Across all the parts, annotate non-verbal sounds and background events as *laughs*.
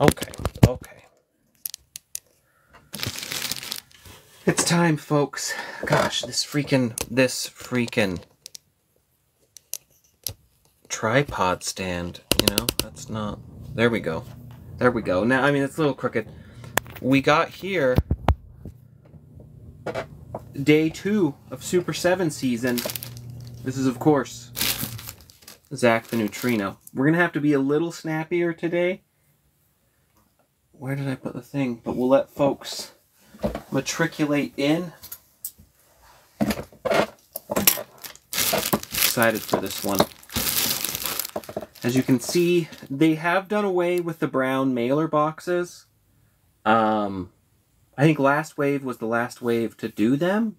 Okay, okay. It's time, folks. Gosh, this freaking, this freaking tripod stand, you know, that's not, there we go. There we go. Now, I mean, it's a little crooked. We got here day two of Super 7 season. This is, of course, Zak the Neutrino. We're going to have to be a little snappier today. Where did I put the thing? But we'll let folks matriculate in. Excited for this one. As you can see, they have done away with the brown mailer boxes. Um, I think last wave was the last wave to do them.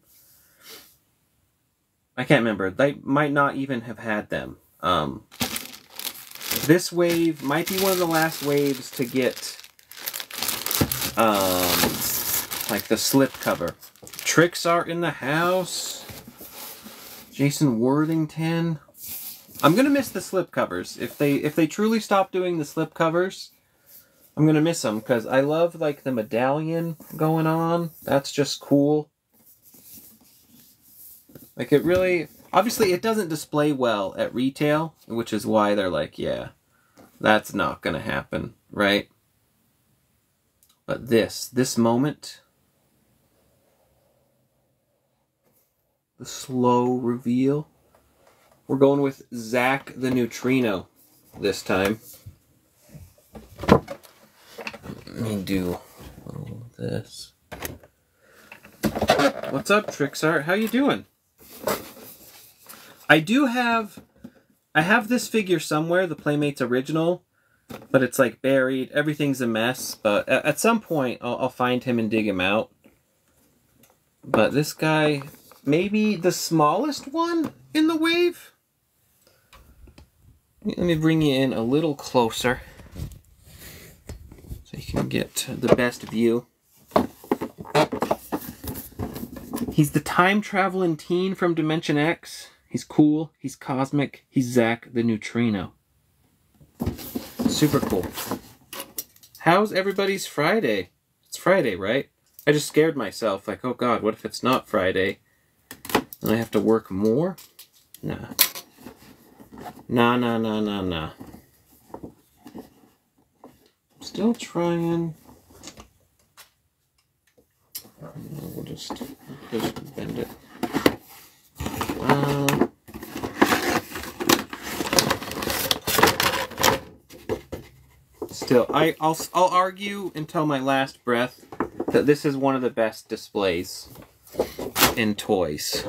I can't remember. They might not even have had them. Um, this wave might be one of the last waves to get um, like the slip cover. Tricks are in the house. Jason Worthington. I'm gonna miss the slip covers. If they if they truly stop doing the slip covers, I'm gonna miss them because I love like the medallion going on. That's just cool. Like it really, obviously it doesn't display well at retail, which is why they're like, yeah, that's not gonna happen, right? But this, this moment, the slow reveal. We're going with Zak the Neutrino this time. Let me do this. What's up, Trixart? How you doing? I do have... I have this figure somewhere, the Playmates original, but it's like buried. Everything's a mess, but at some point I'll, I'll find him and dig him out. But this guy, maybe the smallest one in the wave? Let me bring you in a little closer so you can get the best view. He's the time traveling teen from Dimension X. He's cool, he's cosmic, he's Zak the Neutrino. Super cool. How's everybody's Friday? It's Friday, right? I just scared myself, like, oh god, what if it's not Friday? And I have to work more? Nah. Nah, nah, nah, nah, nah. Still trying. We'll just, just bend it. Uh, still, I, I'll, I'll argue until my last breath that this is one of the best displays in toys.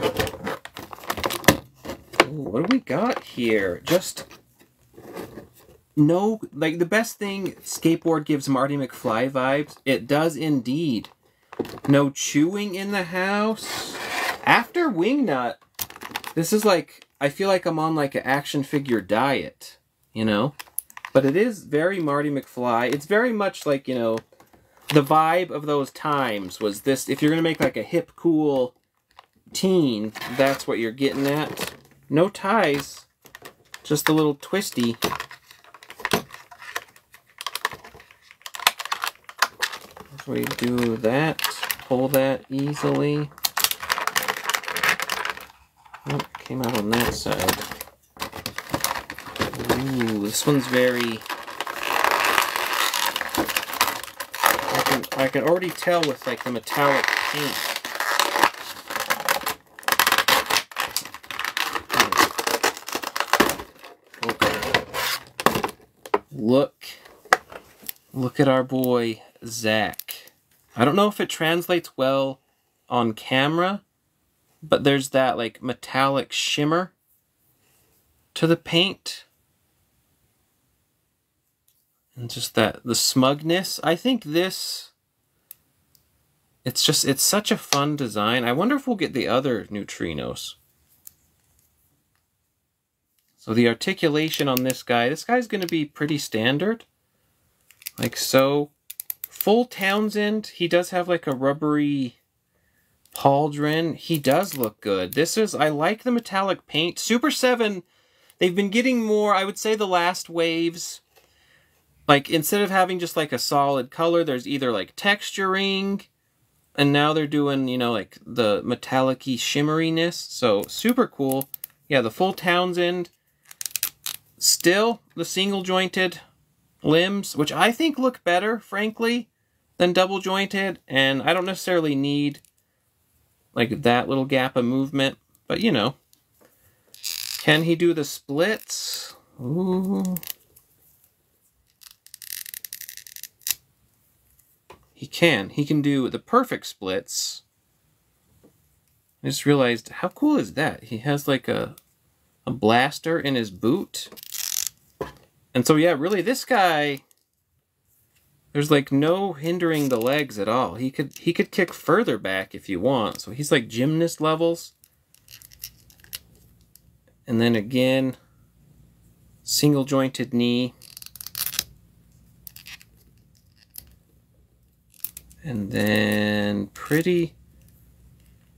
Ooh, what do we got here? Just no, like the best thing skateboard gives Marty McFly vibes. It does indeed. No chewing in the house. After Wingnut, this is like I feel like I'm on like an action figure diet, you know. But it is very Marty McFly. It's very much like you know, the vibe of those times was this. If you're gonna make like a hip, cool teen, that's what you're getting at. No ties, just a little twisty. we do that, pull that easily. Oh, came out on that side. Ooh, this one's very... I can, I can already tell with like the metallic paint. Okay. Look, look at our boy, Zak. I don't know if it translates well on camera, but there's that like metallic shimmer to the paint. And just that, the smugness. I think this, it's just, it's such a fun design. I wonder if we'll get the other neutrinos. So the articulation on this guy, this guy's going to be pretty standard. Like so. Full Townsend, he does have like a rubbery pauldron. He does look good. This is, I like the metallic paint. Super 7, they've been getting more, I would say the last waves, like instead of having just like a solid color, there's either like texturing, and now they're doing you know like the metallic-y shimmeriness. So super cool. Yeah, the full Townsend. Still the single jointed limbs, which I think look better, frankly, than double jointed, and I don't necessarily need like that little gap of movement, but you know. Can he do the splits? Ooh. He can. He can do the perfect splits. I just realized, how cool is that? He has like a, a blaster in his boot. And so, yeah, really, this guy, there's like no hindering the legs at all. He could he could kick further back if you want. So he's like gymnast levels. And then again, single jointed knee. And then pretty...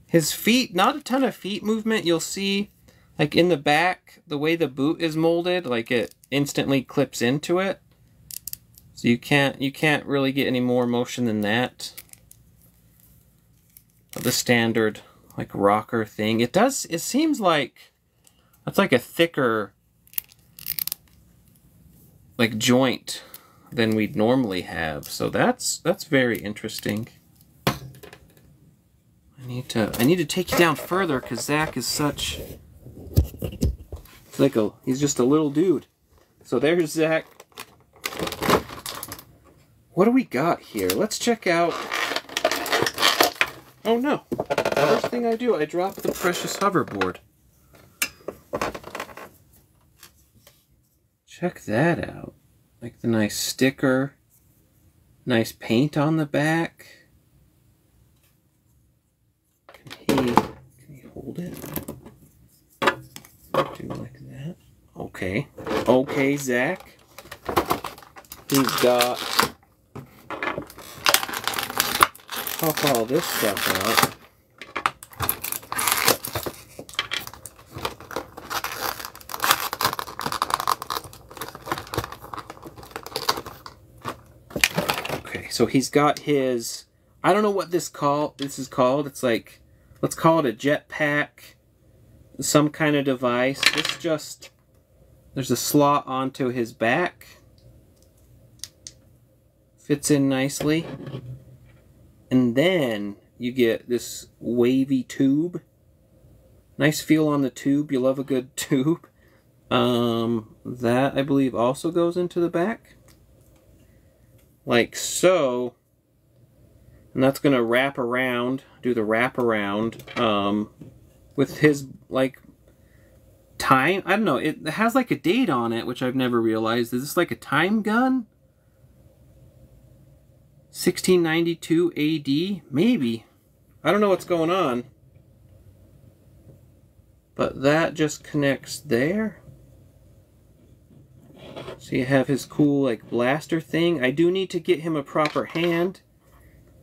His feet, not a ton of feet movement. You'll see, like in the back, the way the boot is molded, like it instantly clips into it. So you can't you can't really get any more motion than that. The standard like rocker thing. It does it seems like it's like a thicker like joint than we'd normally have. So that's that's very interesting. I need to I need to take you down further because Zak is such like a he's just a little dude. So there's Zak what do we got here? Let's check out... Oh no. First thing I do, I drop the precious hoverboard. Check that out. Like the nice sticker. Nice paint on the back. Can he, can he hold it? Do like that. Okay. Okay, Zak. He's got pop all this stuff out. Okay, so he's got his, I don't know what this call this is called. It's like, let's call it a jetpack, some kind of device. This just, there's a slot onto his back. Fits in nicely. And then you get this wavy tube. Nice feel on the tube. You love a good *laughs* tube. Um, that, I believe, also goes into the back. Like so. And that's going to wrap around, do the wrap around um, with his, like, time. I don't know. It has, like, a date on it, which I've never realized. Is this, like, a time gun? 1692 AD? Maybe. I don't know what's going on. But that just connects there. So you have his cool like blaster thing. I do need to get him a proper hand.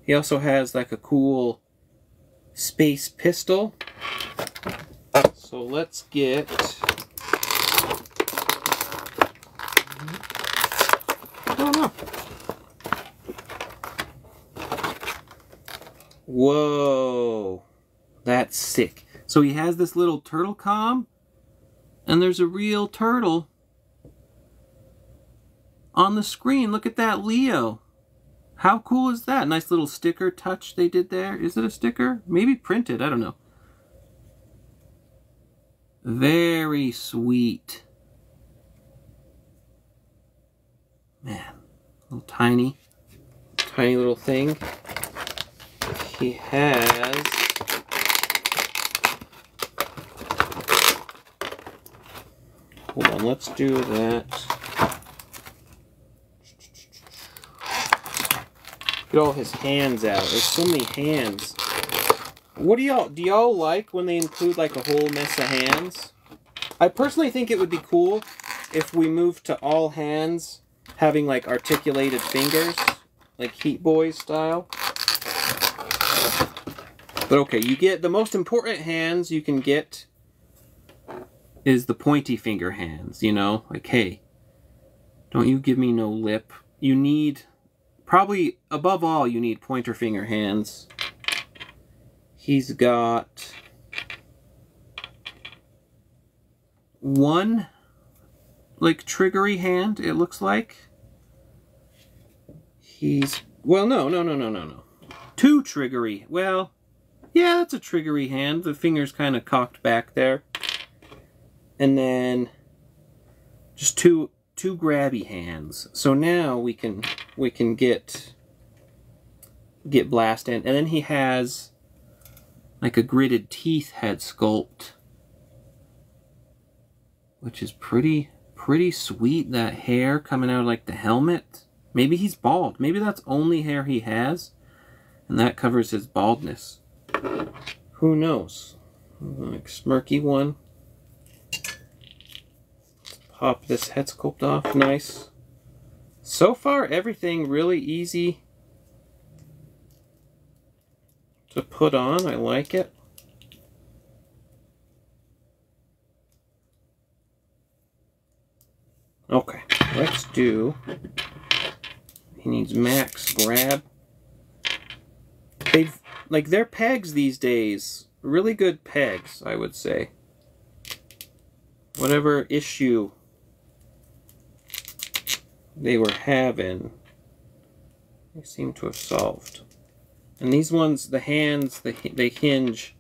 He also has like a cool space pistol. So let's get. Whoa. That's sick. So he has this little turtle com, and there's a real turtle on the screen. Look at that Leo. How cool is that? Nice little sticker touch they did there. Is it a sticker? Maybe printed. I don't know. Very sweet. Man, little tiny, tiny little thing he has hold on let's do that get all his hands out there's so many hands what do y'all do y'all like when they include like a whole mess of hands I personally think it would be cool if we moved to all hands having like articulated fingers like Heat Boys style but okay, you get the most important hands you can get is the pointy finger hands, you know? Like, hey, Don't you give me no lip. You need, probably above all, you need pointer finger hands. He's got one, like, triggery hand, it looks like. He's, well, no, no, no, no, no, no. Two triggery. Well, yeah, that's a triggery hand. The finger's kind of cocked back there. And then just two two grabby hands. So now we can we can get get blast in. And then he has like a gritted teeth head sculpt. Which is pretty pretty sweet. That hair coming out of like the helmet. Maybe he's bald. Maybe that's only hair he has. And that covers his baldness. Who knows? Like smirky one pop this head sculpt off nice. So far, everything really easy to put on. I like it. Okay, let's do, he needs max grab. They've, like, their pegs these days, really good pegs, I would say. Whatever issue they were having, they seem to have solved. And these ones, the hands, they, they hinge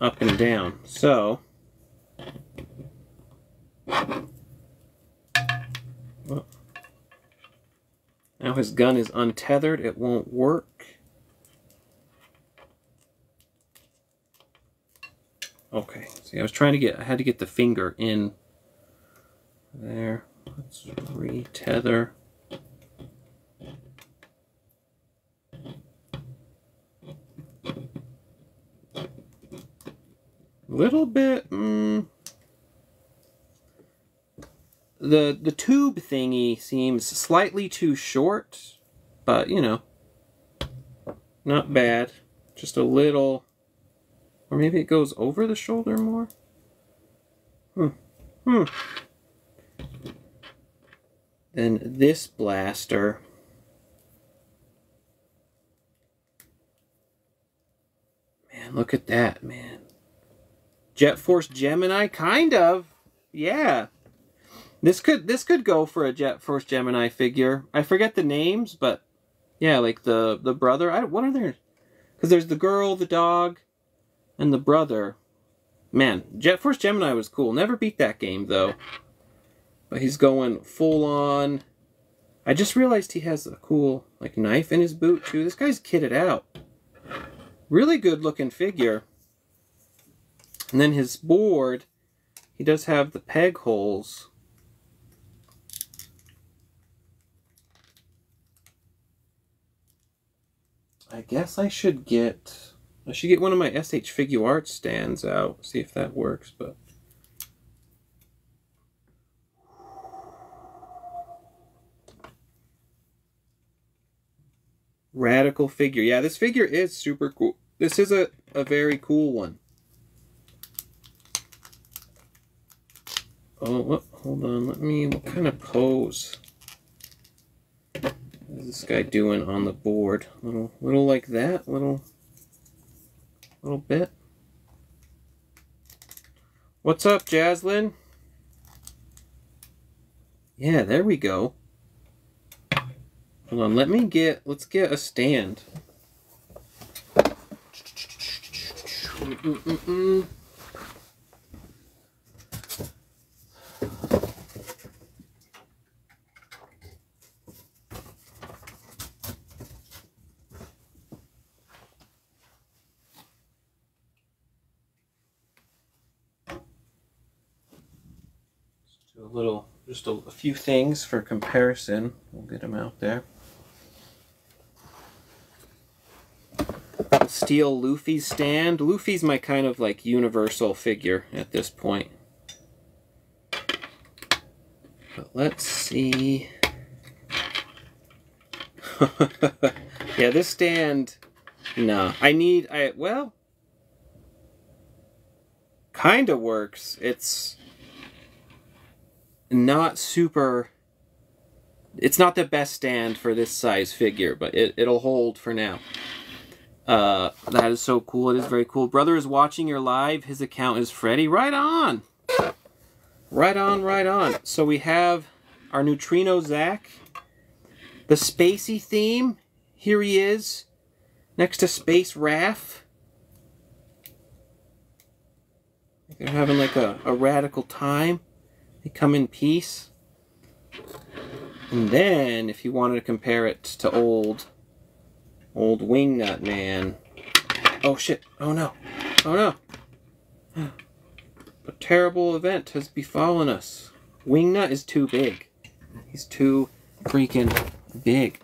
up and down. So, well, now his gun is untethered, it won't work. Okay, see I was trying to get, I had to get the finger in there. Let's retether. Little bit. Mm, the the tube thingy seems slightly too short, but you know, not bad. Just a little, or maybe it goes over the shoulder more. Hmm. Hmm. Then this blaster Man, look at that, man. Jet Force Gemini, kind of. Yeah. This could this could go for a Jet Force Gemini figure. I forget the names, but yeah, like the the brother. I what are there? Because there's the girl, the dog, and the brother. Man, Jet Force Gemini was cool. Never beat that game though. But he's going full on. I just realized he has a cool like knife in his boot too. This guy's kitted out. Really good looking figure. And then his board, he does have the peg holes. I guess I should get I should get one of my SH Figuarts stands out, see if that works, but Radical figure. Yeah, this figure is super cool. This is a, a very cool one. Oh, hold on. Let me, what kind of pose is this guy doing on the board? Little, little like that? Little, little bit. What's up, Jaslyn? Yeah, there we go. Hold on, let me get, let's get a stand. Mm -mm -mm a little, just a, a few things for comparison. We'll get them out there. Steel Luffy's stand. Luffy's my kind of like universal figure at this point. But let's see. *laughs* yeah, this stand, no. I need, I well, kind of works. It's not super it's not the best stand for this size figure, but it, it'll hold for now. Uh, that is so cool. It is very cool. Brother is watching your live. His account is Freddy. Right on. Right on, right on. So we have our Neutrino Zak. The Spacey theme. Here he is. Next to Space Raph. They're having like a, a radical time. They come in peace. And then, if you wanted to compare it to old, old Wingnut Man. Oh shit, oh no, oh no. A terrible event has befallen us. Wingnut is too big. He's too freaking big.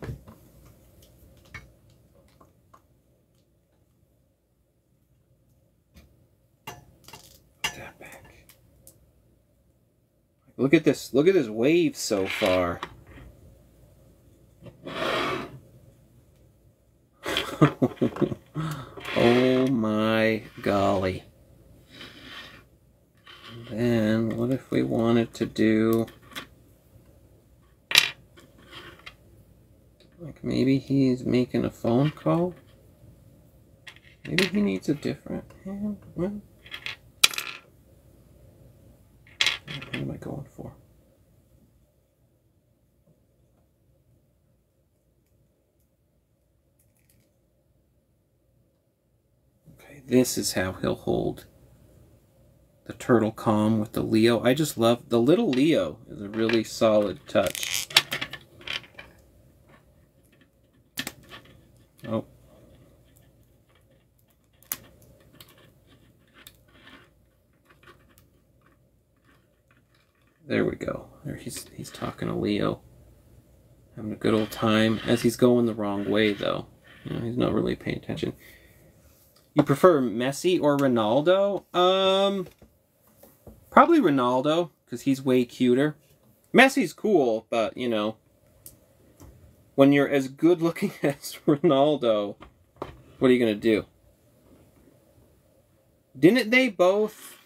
Look at this. Look at this wave so far. *laughs* oh my golly. then what if we wanted to do like maybe he's making a phone call? Maybe he needs a different hand. What am I going for? This is how he'll hold the turtle com with the Leo. I just love the little Leo is a really solid touch. Oh. There we go. There he's he's talking to Leo. Having a good old time as he's going the wrong way though. You know, he's not really paying attention. You prefer Messi or Ronaldo? Um, probably Ronaldo because he's way cuter. Messi's cool, but you know, when you're as good looking *laughs* as Ronaldo, what are you gonna do? Didn't they both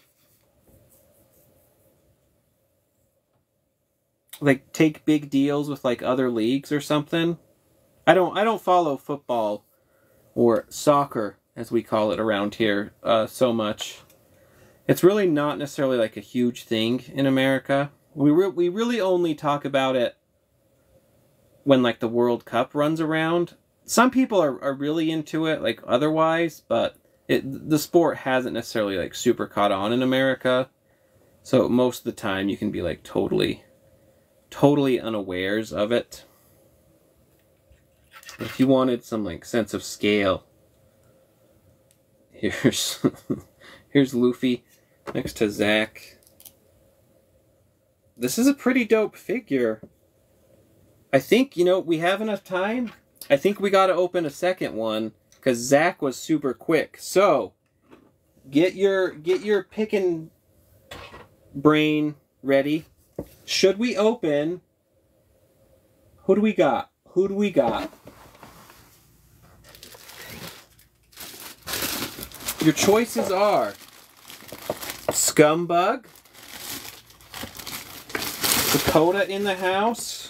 like take big deals with like other leagues or something? I don't I don't follow football or soccer as we call it around here, uh, so much. It's really not necessarily like a huge thing in America. We re we really only talk about it when like the World Cup runs around. Some people are, are really into it, like otherwise, but it the sport hasn't necessarily like super caught on in America. So most of the time you can be like totally, totally unawares of it. If you wanted some like sense of scale, Here's *laughs* here's Luffy next to Zak. This is a pretty dope figure. I think, you know, we have enough time. I think we got to open a second one because Zak was super quick. So, get your get your picking brain ready. Should we open? Who do we got? Who do we got? Your choices are Scumbug, Dakota in the house.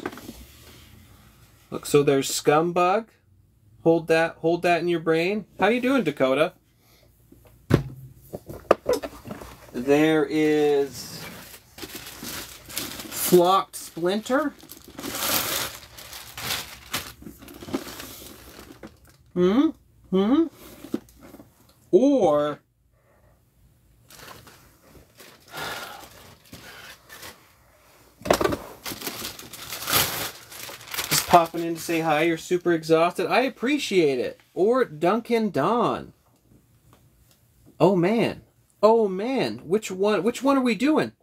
Look, so there's Scumbug. Hold that, hold that in your brain. How you doing, Dakota? There is Flocked Splinter. Hmm? Hmm? Or just popping in to say hi, you're super exhausted. I appreciate it. Or Dunkin' Don. Oh man. Oh man. Which one which one are we doing?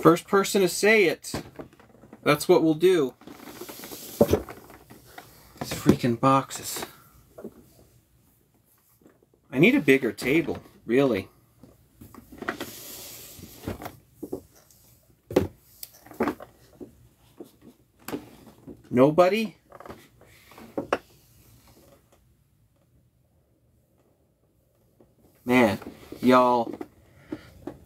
First person to say it. That's what we'll do freaking boxes. I need a bigger table, really. Nobody? Man, y'all,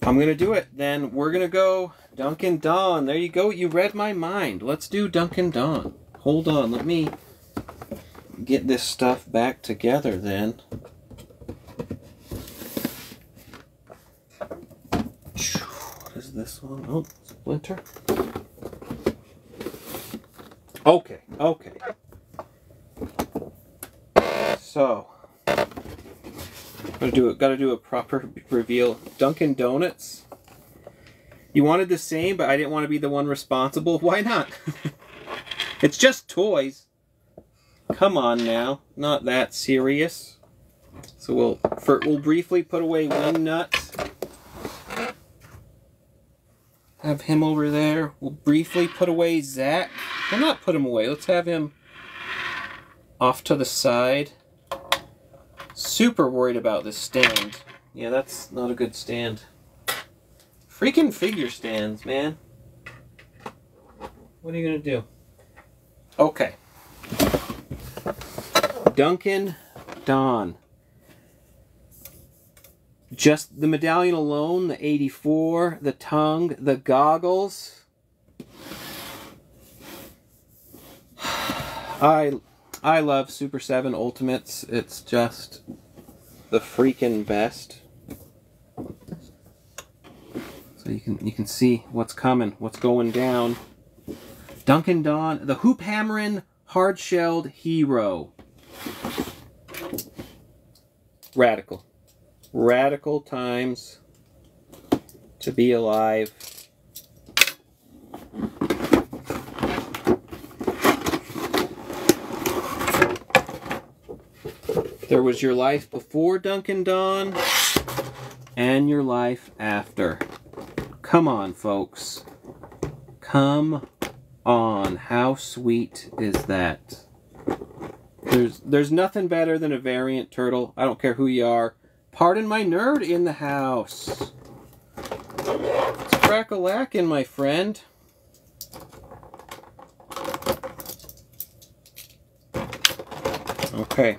I'm going to do it. Then we're going to go Dunkin' Don. There you go. You read my mind. Let's do Dunkin' Don. Hold on. Let me get this stuff back together then. What is this one? Oh, splinter. Okay, okay. So, gotta do it. Gotta do a proper reveal. Dunkin' Donuts. You wanted the same, but I didn't want to be the one responsible. *laughs* Why not? *laughs* it's just toys. Come on now, not that serious. So we'll for, we'll briefly put away Wingnut. Have him over there. We'll briefly put away Zak. We'll not put him away. Let's have him off to the side. Super worried about this stand. Yeah, that's not a good stand. Freaking figure stands, man. What are you gonna do? Okay. Dunkin' Don. Just the medallion alone, the 84, the tongue, the goggles. *sighs* I I love Super 7 Ultimates. It's just the freaking best. So you can you can see what's coming, what's going down. Dunkin' Don, the hoop hammering hard-shelled hero. Radical. Radical times to be alive. There was your life before Dunkin' Don and your life after. Come on, folks. Come on. How sweet is that? There's there's nothing better than a variant turtle. I don't care who you are. Pardon my nerd in the house. It's crack-a-lackin', my friend. Okay.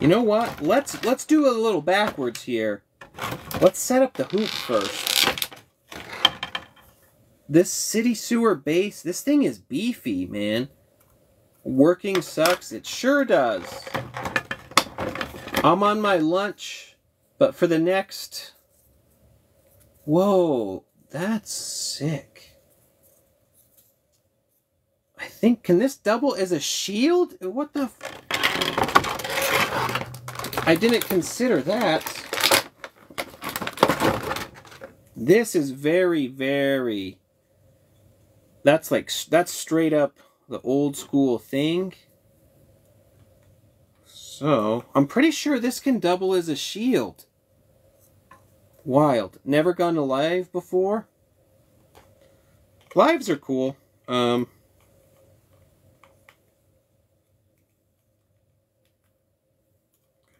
You know what? Let's let's do a little backwards here. Let's set up the hoop first. This city sewer base, this thing is beefy, man. Working sucks. It sure does. I'm on my lunch, but for the next... Whoa, that's sick. I think, can this double as a shield? What the... I didn't consider that. This is very, very... That's like, that's straight up the old school thing. So, I'm pretty sure this can double as a shield. Wild. Never gone to live before. Lives are cool. Um,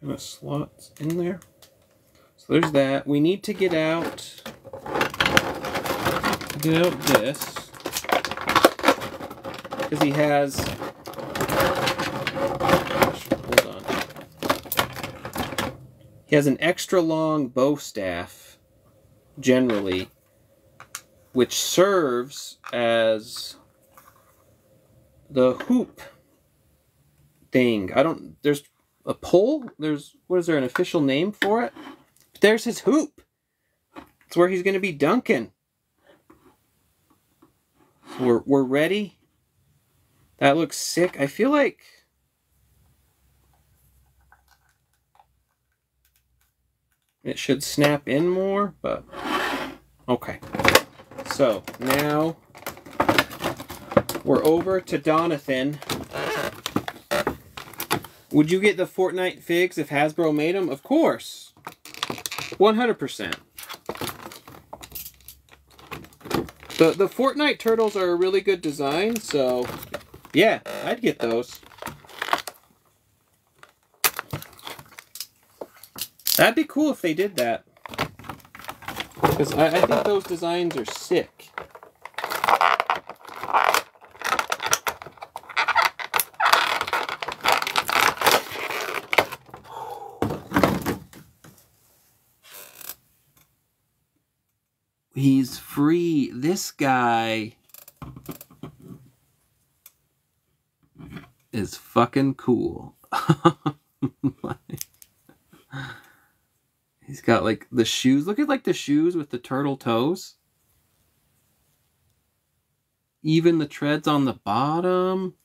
kind of slots in there. So there's that. We need to get out, get out this because he has. Hold on. He has an extra long bow staff, generally, which serves as the hoop thing. I don't. There's a pole. There's what is there an official name for it? But There's his hoop. It's where he's going to be dunking. We're we're ready. That looks sick. I feel like... It should snap in more, but... Okay. So, now... We're over to Donathan. Would you get the Fortnite figs if Hasbro made them? Of course. 100%. The, the Fortnite turtles are a really good design, so yeah, I'd get those. That'd be cool if they did that. Because I, I think those designs are sick. He's free. This guy is fucking cool. *laughs* He's got like the shoes. Look at like the shoes with the turtle toes. Even the treads on the bottom.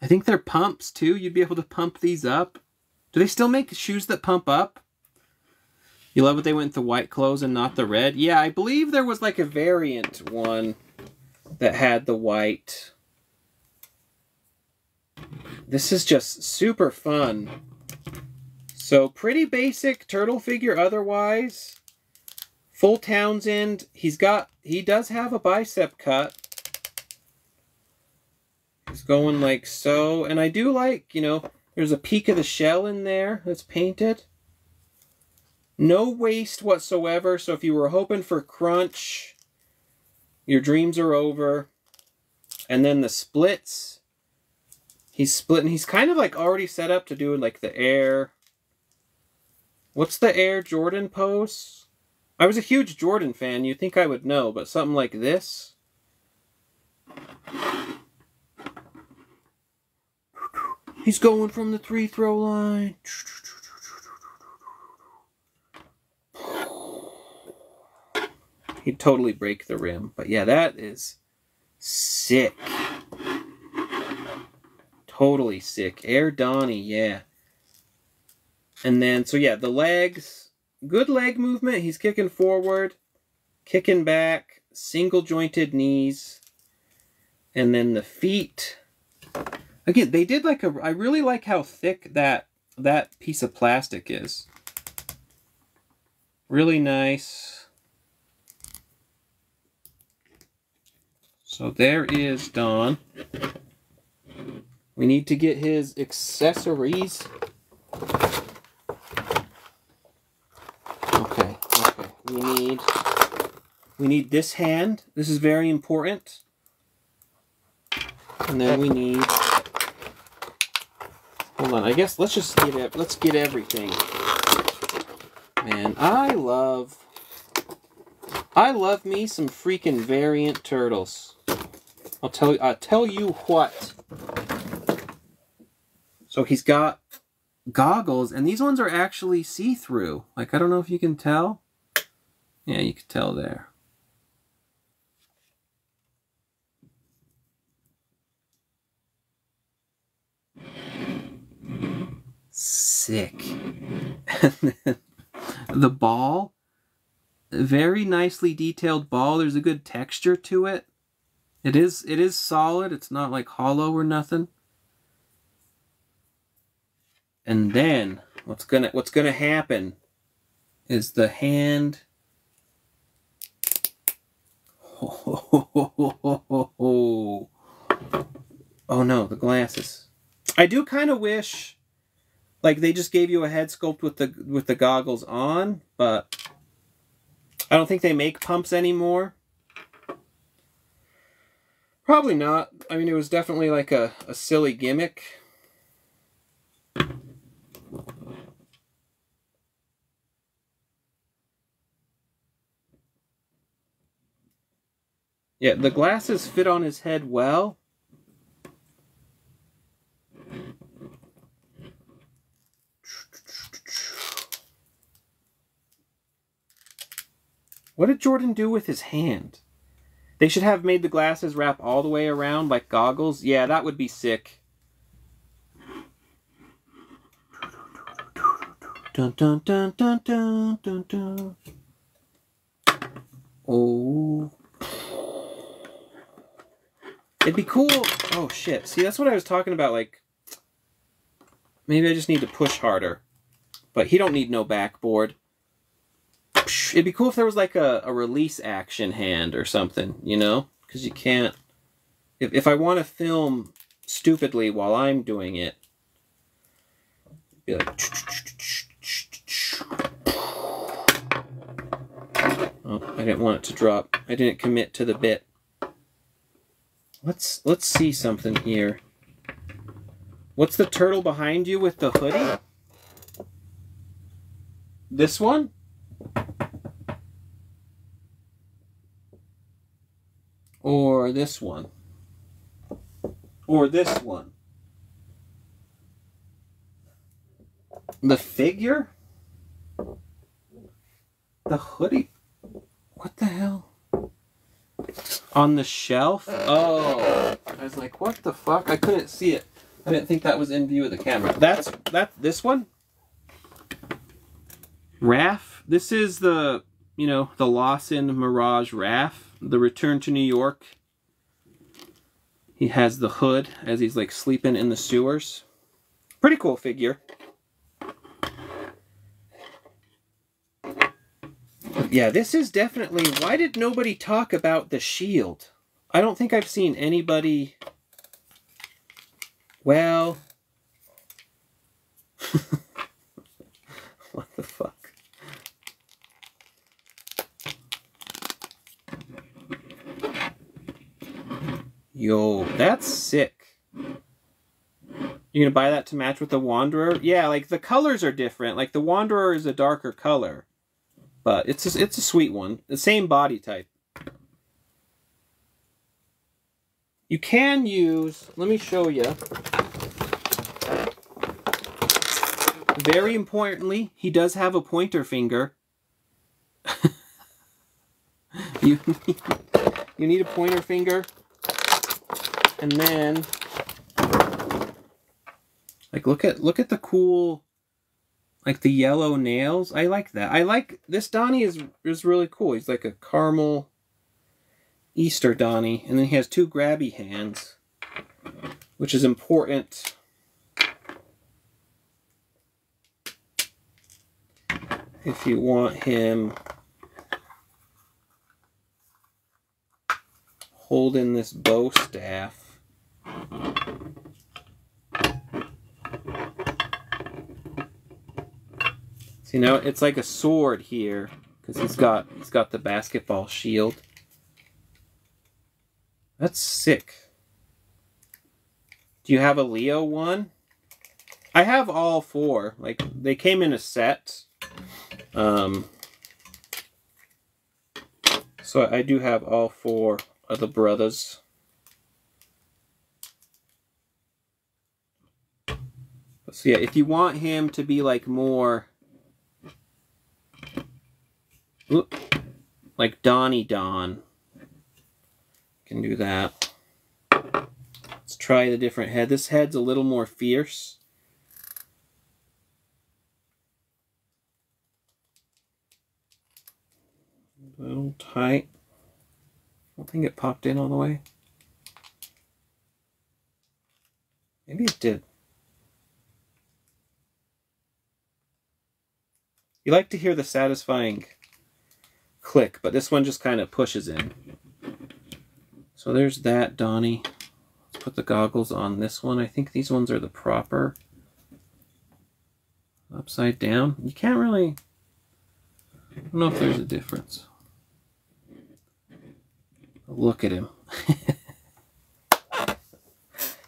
I think they're pumps too. You'd be able to pump these up. Do they still make shoes that pump up? You love it they went the white clothes and not the red? Yeah, I believe there was like a variant one that had the white. This is just super fun. So pretty basic turtle figure otherwise. Full Townsend. He's got, he does have a bicep cut. He's going like so. And I do like, you know, there's a peak of the shell in there that's painted. No waste whatsoever. So if you were hoping for crunch, your dreams are over. And then the splits. He's splitting. He's kind of like already set up to do like the air What's the Air Jordan pose? I was a huge Jordan fan. You'd think I would know, but something like this. He's going from the three throw line. He'd totally break the rim. But yeah, that is sick. Totally sick. Air Donnie, yeah. And then, so yeah, the legs, good leg movement. He's kicking forward, kicking back, single jointed knees. And then the feet. Again, they did like a, I really like how thick that, that piece of plastic is. Really nice. So there is Don. We need to get his accessories. Okay, okay. We need we need this hand. This is very important. And then we need Hold on. I guess let's just get it. Let's get everything. Man, I love I love me some freaking variant turtles. I'll tell you I'll tell you what. So he's got goggles and these ones are actually see-through. Like I don't know if you can tell. Yeah, you can tell there. Sick. *laughs* the ball, very nicely detailed ball. There's a good texture to it. It is it is solid. It's not like hollow or nothing. And then what's gonna what's gonna happen is the hand *laughs* Oh, no, the glasses. I do kind of wish like they just gave you a head sculpt with the with the goggles on, but I don't think they make pumps anymore. Probably not. I mean, it was definitely like a, a silly gimmick. Yeah, the glasses fit on his head well. What did Jordan do with his hand? They should have made the glasses wrap all the way around like goggles. Yeah, that would be sick. Dun dun dun dun dun dun dun. Oh. It'd be cool. Oh shit. See, that's what I was talking about. Like, maybe I just need to push harder. But he don't need no backboard. It'd be cool if there was like a, a release action hand or something, you know? Because you can't. If, if I want to film stupidly while I'm doing it, be like. Oh, I didn't want it to drop. I didn't commit to the bit. Let's let's see something here. What's the turtle behind you with the hoodie? This one? Or this one? Or this one? The figure? The hoodie? What the hell? On the shelf? Uh. Oh. I was like, what the fuck? I couldn't see it. I didn't think that was in view of the camera. That's that this one? Raph. This is the you know, the Lawson Mirage Raph, the return to New York. He has the hood as he's like sleeping in the sewers. Pretty cool figure. Yeah, this is definitely... Why did nobody talk about the shield? I don't think I've seen anybody... Well... *laughs* what the fuck? Yo, that's sick. You're gonna buy that to match with the Wanderer? Yeah, like the colors are different. Like the Wanderer is a darker color. But it's a, it's a sweet one. The same body type. You can use, let me show you. Very importantly, he does have a pointer finger. *laughs* you, *laughs* you need a pointer finger. And then, like, look at, look at the cool like the yellow nails. I like that. I like this Donnie is is really cool. He's like a caramel Easter Donnie, and then he has two grabby hands, which is important. If you want him holding this bow staff. You know, it's like a sword here because he's got he's got the basketball shield. That's sick. Do you have a Leo one? I have all four. Like they came in a set. Um so I do have all four of the brothers. So yeah, if you want him to be like more like Donnie Don. Can do that. Let's try the different head. This head's a little more fierce. A little tight. I don't think it popped in all the way. Maybe it did. You like to hear the satisfying click, but this one just kind of pushes in. So there's that Donnie. Let's put the goggles on this one. I think these ones are the proper upside down. You can't really, I don't know if there's a difference. Look at him. *laughs*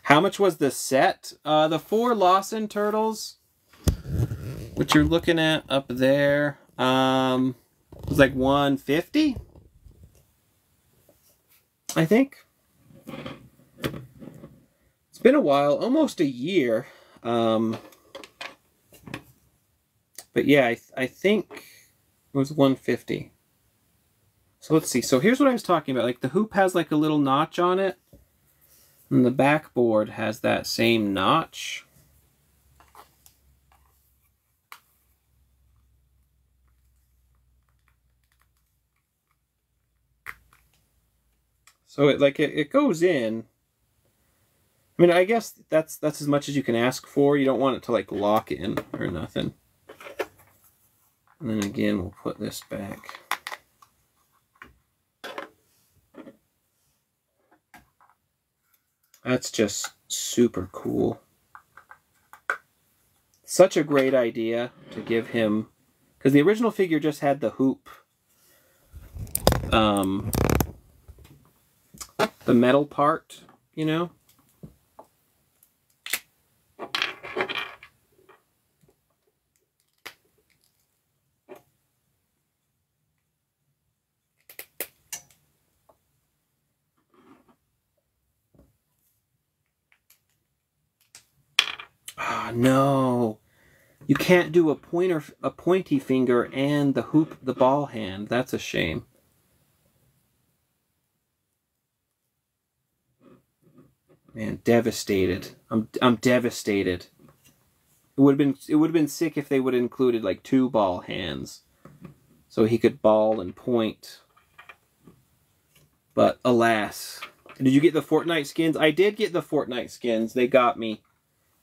How much was the set? Uh, the four Lawson turtles, which you're looking at up there. Um, it was like 150 I think. It's been a while, almost a year. Um, but yeah, I, th I think it was 150 So let's see. So here's what I was talking about. Like the hoop has like a little notch on it. And the backboard has that same notch. So it like it, it goes in. I mean, I guess that's that's as much as you can ask for. You don't want it to like lock in or nothing. And then again, we'll put this back. That's just super cool. Such a great idea to give him, because the original figure just had the hoop um, the metal part, you know? Ah, no. You can't do a pointer, a pointy finger and the hoop, the ball hand. That's a shame. Man, devastated. I'm, I'm devastated. It would have been, it would have been sick if they would have included like two ball hands, so he could ball and point. But alas, did you get the Fortnite skins? I did get the Fortnite skins. They got me.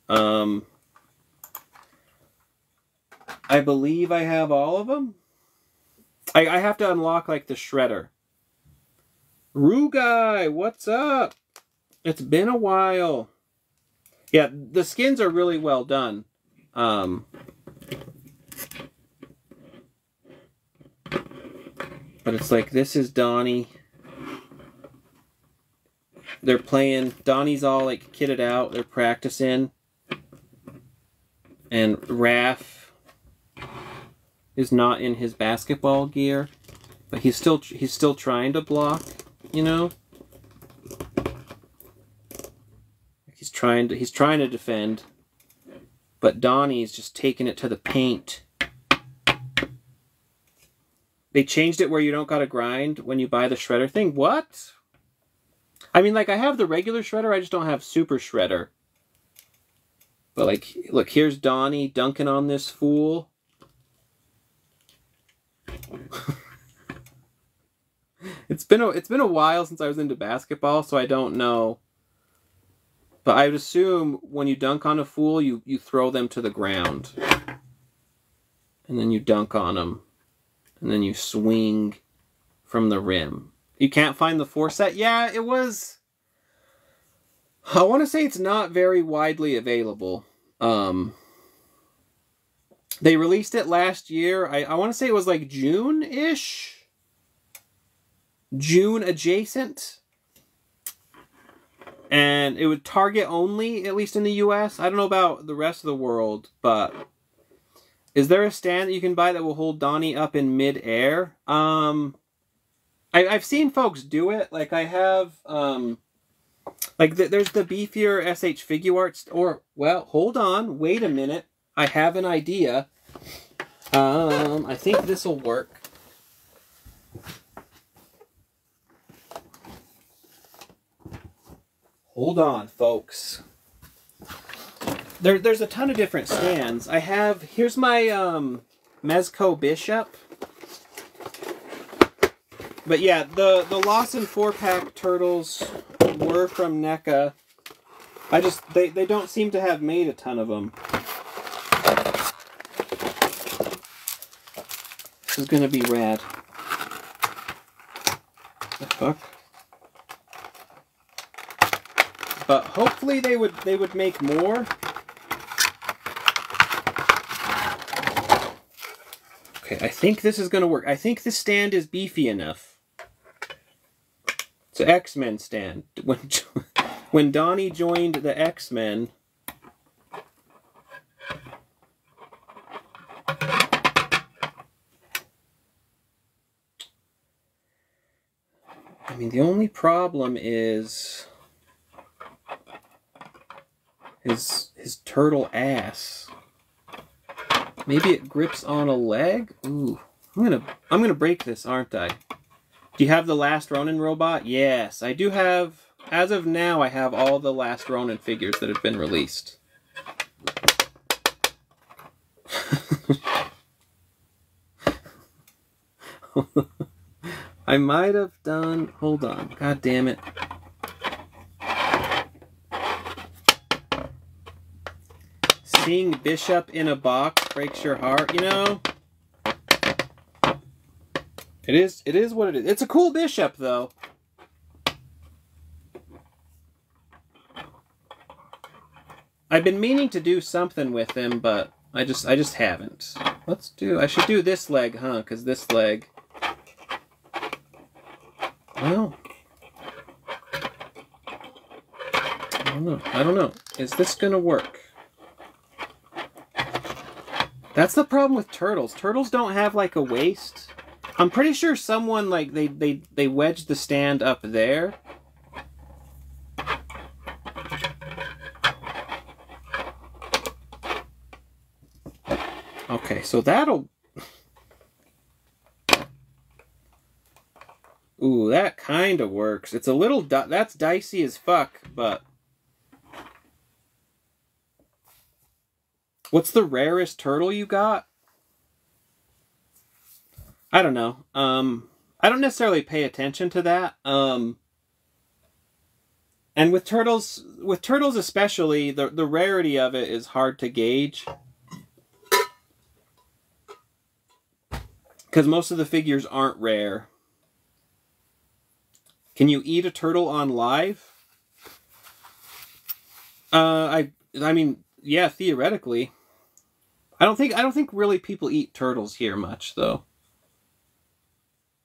Um, I believe I have all of them. I, I have to unlock like the shredder. Rugai, what's up? It's been a while. Yeah, the skins are really well done. Um, but it's like this is Donnie. They're playing. Donnie's all like kitted out. They're practicing. And Raph is not in his basketball gear, but he's still he's still trying to block, you know. He's trying to he's trying to defend, but Donnie's just taking it to the paint. They changed it where you don't gotta grind when you buy the shredder thing. What? I mean, like I have the regular shredder, I just don't have super shredder. But like, look, here's Donnie dunking on this fool. *laughs* it's been a it's been a while since I was into basketball, so I don't know. But I would assume when you dunk on a fool, you you throw them to the ground, and then you dunk on them, and then you swing from the rim. You can't find the four set. Yeah, it was. I want to say it's not very widely available. Um, they released it last year. I, I want to say it was like June ish. June adjacent. And it would target only, at least in the US. I don't know about the rest of the world, but is there a stand that you can buy that will hold Donnie up in mid-air? Um, I, I've seen folks do it. Like I have, um, like the, there's the beefier SH Figuarts. Or well, hold on, wait a minute. I have an idea. Um, I think this will work. Hold on, folks. There, there's a ton of different stands. I have, here's my um, Mezco Bishop. But yeah, the, the Lawson 4-pack turtles were from NECA. I just, they, they don't seem to have made a ton of them. This is gonna be rad. The fuck? But hopefully they would they would make more. Okay, I think this is gonna work. I think the stand is beefy enough. It's an X-Men stand. *laughs* When when Donnie joined the X-Men, I mean, the only problem is his his turtle ass. Maybe it grips on a leg. Ooh, I'm gonna I'm gonna break this, aren't I? Do you have the last Ronin robot? Yes, I do have. As of now, I have all the last Ronin figures that have been released. *laughs* I might have done... Hold on. God damn it. Seeing Bishop in a box breaks your heart, you know? It is, it is what it is. It's a cool Bishop, though. I've been meaning to do something with him, but I just I just haven't. Let's do I should do this leg, huh? Because this leg well, I don't know. I don't know. Is this going to work? That's the problem with turtles. Turtles don't have like a waist. I'm pretty sure someone like they they they wedged the stand up there. Okay, so that'll... Ooh, that kind of works. It's a little... That's dicey as fuck, but... What's the rarest turtle you got? I don't know. Um, I don't necessarily pay attention to that. Um, and with turtles, with turtles especially, the the rarity of it is hard to gauge. Because most of the figures aren't rare. Can you eat a turtle on live? Uh, I I mean, yeah, theoretically. I don't think I don't think really people eat turtles here much though.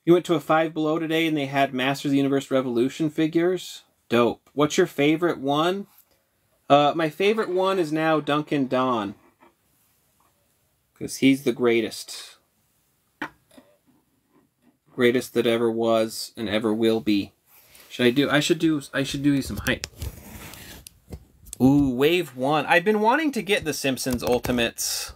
You went to a Five Below today and they had Masters of the Universe Revolution figures. Dope. What's your favorite one? Uh, my favorite one is now Dunkin' Don. Because he's the greatest. Greatest that ever was and ever will be. Should I do I should do I should do some height. Ooh, wave one. I've been wanting to get the Simpsons Ultimates.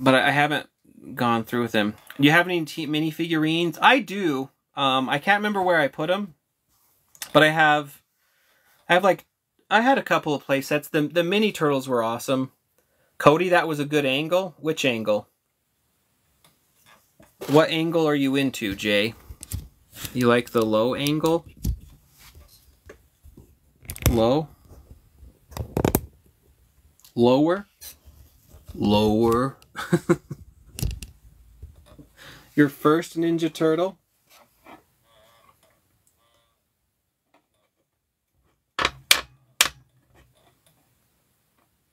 But I haven't gone through with them. You have any mini figurines? I do. Um, I can't remember where I put them, but I have. I have like, I had a couple of play sets. The the mini turtles were awesome. Cody, that was a good angle. Which angle? What angle are you into, Jay? You like the low angle? Low? Lower? Lower? *laughs* Your first Ninja Turtle?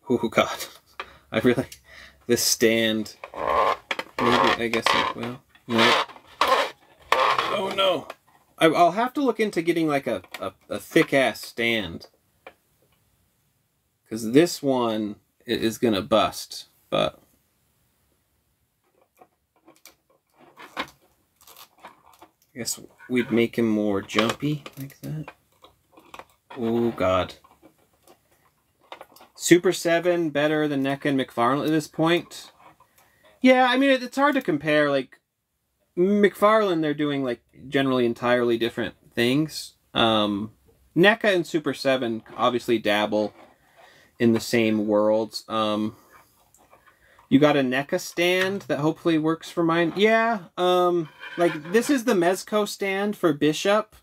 Oh god. *laughs* I really this stand maybe I guess it will. No. Oh no. I, will have to look into getting like a, a, a thick ass stand. Cause this one is gonna bust, but I guess we'd make him more jumpy like that. Oh, God. Super 7 better than NECA and McFarlane at this point? Yeah, I mean, it's hard to compare. Like, McFarlane, they're doing, like, generally entirely different things. Um, NECA and Super 7 obviously dabble in the same worlds. Um, you got a NECA stand that hopefully works for mine. Yeah, um, like this is the Mezco stand for Bishop,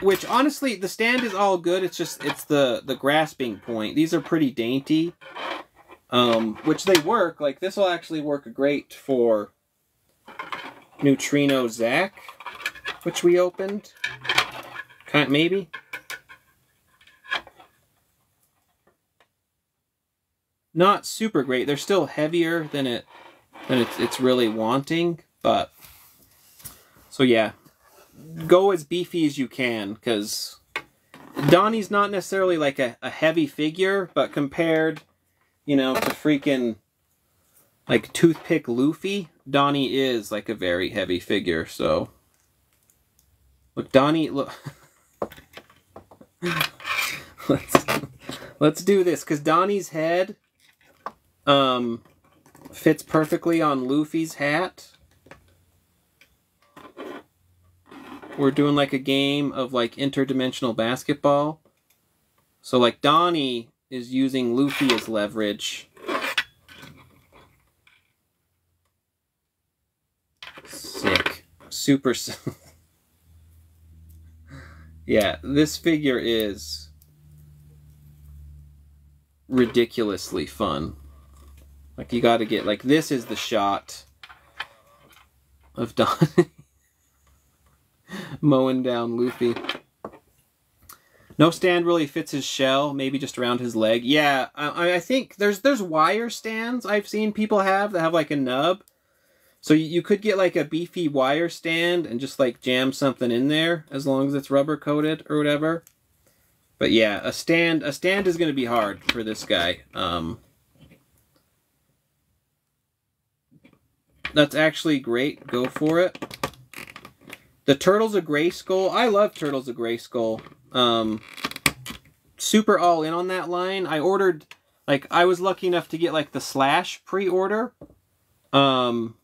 which honestly the stand is all good. It's just it's the the grasping point. These are pretty dainty, um, which they work. Like this will actually work great for Neutrino Zak, which we opened. Kind maybe. Not super great. They're still heavier than it than it's it's really wanting, but so yeah, go as beefy as you can because Donnie's not necessarily like a, a heavy figure, but compared, you know, to freaking like toothpick Luffy, Donnie is like a very heavy figure. So look, Donnie, look. *laughs* let's let's do this because Donnie's head um, fits perfectly on Luffy's hat. We're doing like a game of like interdimensional basketball. So like Donnie is using Luffy as leverage. Sick. Super. *laughs* yeah, this figure is ridiculously fun. Like you got to get like this is the shot of Don *laughs* mowing down Luffy. No stand really fits his shell, maybe just around his leg. Yeah, I, I think there's there's wire stands I've seen people have that have like a nub. So you could get like a beefy wire stand and just like jam something in there as long as it's rubber coated or whatever. But yeah, a stand a stand is going to be hard for this guy. Um, That's actually great. Go for it. The Turtles of Grayskull. I love Turtles of Grayskull. Um, super all in on that line. I ordered Like I was lucky enough to get like the slash pre-order. Um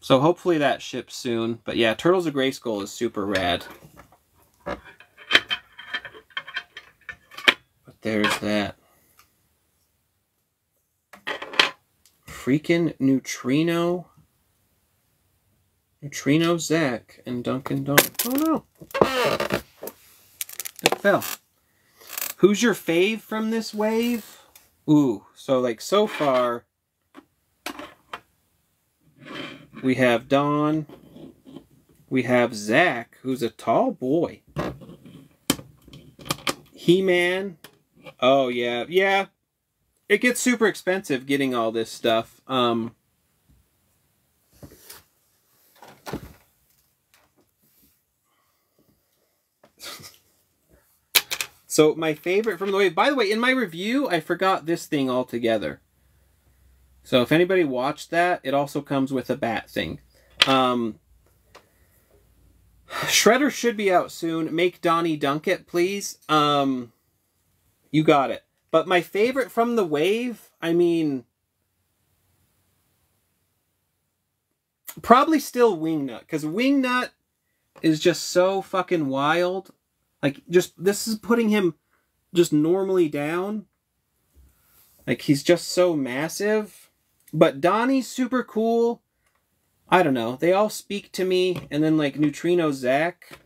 so hopefully that ships soon. But yeah, Turtles of Grayskull is super rad. But there's that. Freaking Neutrino. Neutrino Zak and Dunkin' Don. Oh no. It fell. Who's your fave from this wave? Ooh, so like so far, we have Don, we have Zak, who's a tall boy. He-Man. Oh yeah, yeah. It gets super expensive getting all this stuff. Um *laughs* So my favorite from the wave. By the way, in my review, I forgot this thing altogether. So if anybody watched that, it also comes with a bat thing. Um, Shredder should be out soon. Make Donnie dunk it, please. Um, you got it. But my favorite from the wave, I mean, probably still Wingnut because Wingnut is just so fucking wild. Like, just, this is putting him just normally down. Like, he's just so massive. But Donnie's super cool. I don't know. They all speak to me. And then, like, Neutrino Zak.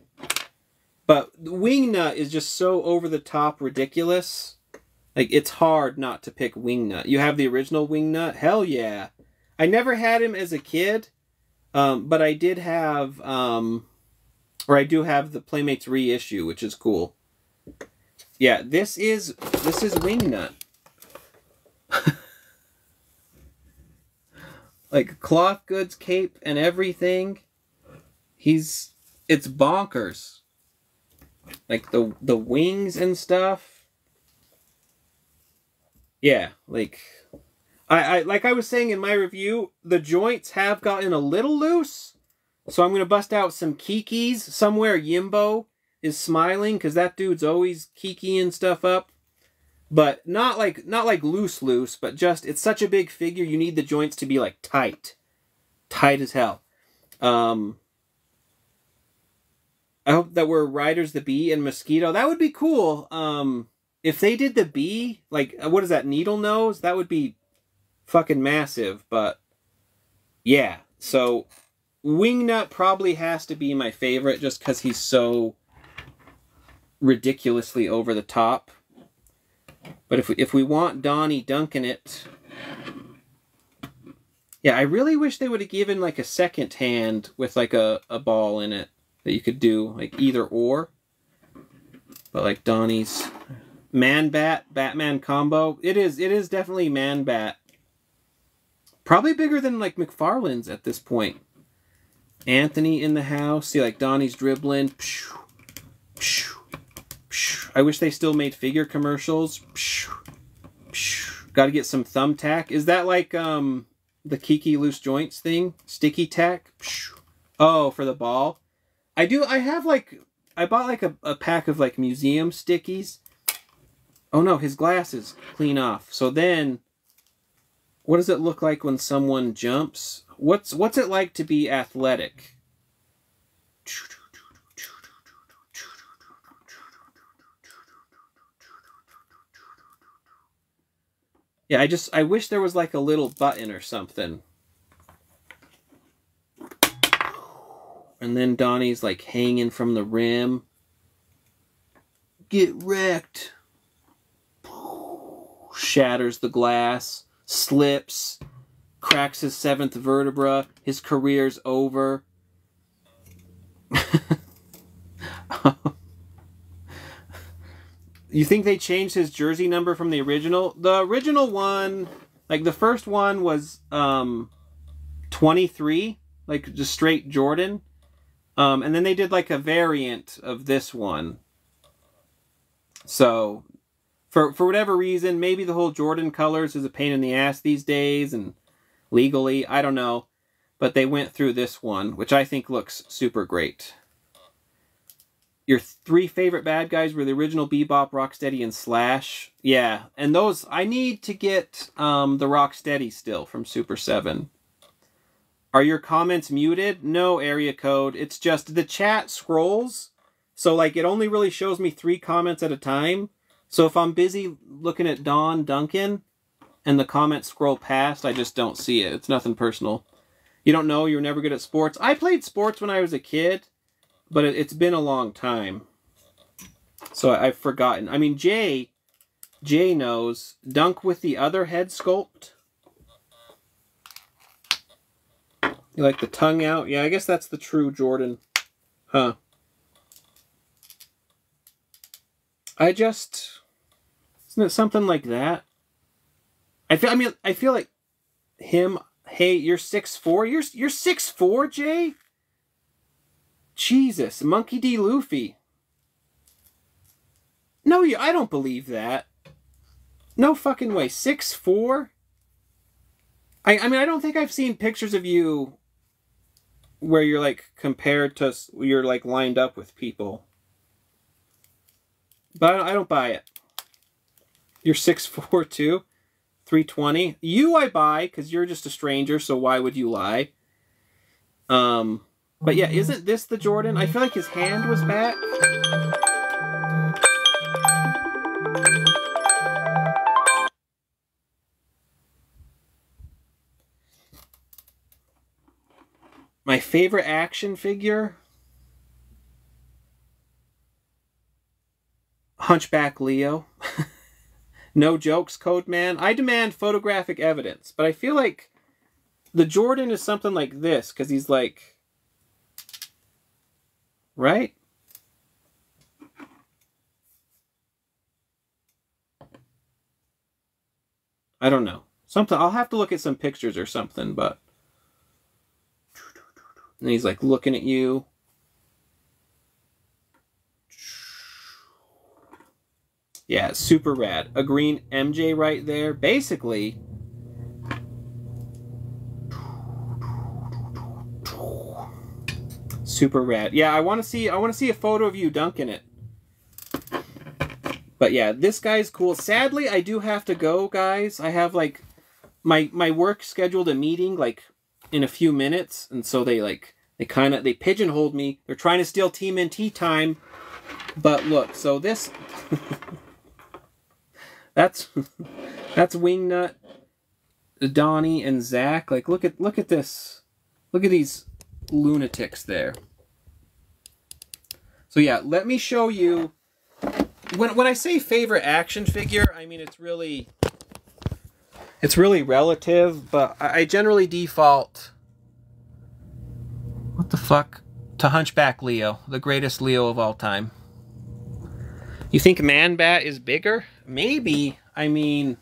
But Wingnut is just so over the top ridiculous. Like, it's hard not to pick Wingnut. You have the original Wingnut? Hell yeah. I never had him as a kid. Um, but I did have, um, or I do have the Playmates reissue, which is cool. Yeah, this is this is Wingnut. *laughs* like cloth goods cape and everything. He's it's bonkers. Like the the wings and stuff. Yeah, like I, I like I was saying in my review, the joints have gotten a little loose so I'm to bust out some kikis. Somewhere Yimbo is smiling because that dude's always kikiing stuff up. But not like not like loose loose, but just it's such a big figure you need the joints to be like tight. Tight as hell. Um I hope that we're Riders the Bee and Mosquito. That would be cool. Um if they did the bee, like uh, what is that, needle nose? That would be fucking massive, but yeah. So Wingnut probably has to be my favorite just because he's so ridiculously over the top. But if we, if we want Donnie dunking it... Yeah, I really wish they would have given like a second hand with like a, a ball in it that you could do like either or. But like Donnie's Man Bat, Batman combo. It is it is definitely Man Bat. Probably bigger than like McFarlane's at this point. Anthony in the house. See, like Donnie's dribbling. I wish they still made figure commercials. Got to get some thumbtack. Is that like um the Kiki loose joints thing? Sticky tack. Oh, for the ball. I do. I have like I bought like a, a pack of like museum stickies. Oh no, his glasses clean off. So then, what does it look like when someone jumps? What's what's it like to be athletic? Yeah, I just I wish there was like a little button or something. And then Donnie's like hanging from the rim. Get wrecked. Shatters the glass, slips, cracks his seventh vertebra, his career's over. *laughs* you think they changed his jersey number from the original? The original one, like the first one was um 23, like just straight Jordan. Um and then they did like a variant of this one. So for for whatever reason, maybe the whole Jordan colors is a pain in the ass these days and legally. I don't know. But they went through this one, which I think looks super great. your three favorite bad guys were the original Bebop, Rocksteady, and Slash. Yeah, and those I need to get um, the Rocksteady still from Super Seven. Are your comments muted? No area code. It's just the chat scrolls. So like it only really shows me three comments at a time. So if I'm busy looking at Don Dunkin' and the comments scroll past, I just don't see it. It's nothing personal. You don't know, you're never good at sports. I played sports when I was a kid, but it, has been a long time. So I've forgotten. I mean, Jay, Jay knows. Dunk with the other head sculpt. You like the tongue out? Yeah, I guess that's the true Jordan. Huh. I just... Isn't it something like that? I feel, I mean, I feel like him, hey, you're six four. You're, you're six four, Jay? Jesus, Monkey D. Luffy. No, I don't believe that. No fucking way. Six four. I I mean I don't think I've seen pictures of you where you're like compared to you're like lined up with people. But I don't, I don't buy it. You're six four too, three twenty. You I buy because you're just a stranger. So why would you lie? Um, but yeah, isn't this the Jordan? I feel like his hand was back. My favorite action figure? Hunchback Leo. *laughs* no jokes, Code Man. I demand photographic evidence, but I feel like the Jordan is something like this because he's like. Right? I don't know. Something I'll have to look at some pictures or something, but and he's like looking at you. Yeah, super rad. A green MJ right there. Basically, super rad. Yeah, I want to see I want to see a photo of you dunking it. But yeah, this guy's cool. Sadly, I do have to go, guys. I have like my my work scheduled a meeting like in a few minutes, and so they like they kind of they pigeonholed me. They're trying to steal TMNT time. But look, so this *laughs* that's that's Wingnut, Donnie, and Zak. Like look at look at this. Look at these lunatics there. So yeah, let me show you when when I say favorite action figure, I mean it's really it's really relative, but I generally default what the fuck to Hunchback Leo, the greatest Leo of all time. You think Man Bat is bigger? Maybe. I mean,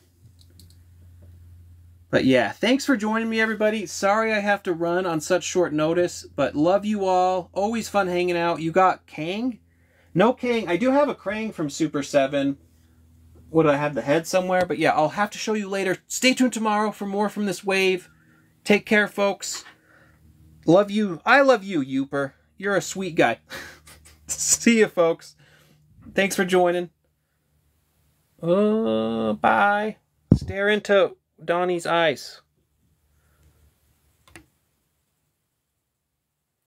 but yeah, thanks for joining me, everybody. Sorry I have to run on such short notice, but love you all. Always fun hanging out. You got Kang? No Kang. I do have a Krang from Super 7. Would I have the head somewhere? But yeah, I'll have to show you later. Stay tuned tomorrow for more from this wave. Take care, folks. Love you. I love you, Youper. You're a sweet guy. *laughs* See you, folks. Thanks for joining. Uh, bye. Stare into Donnie's eyes.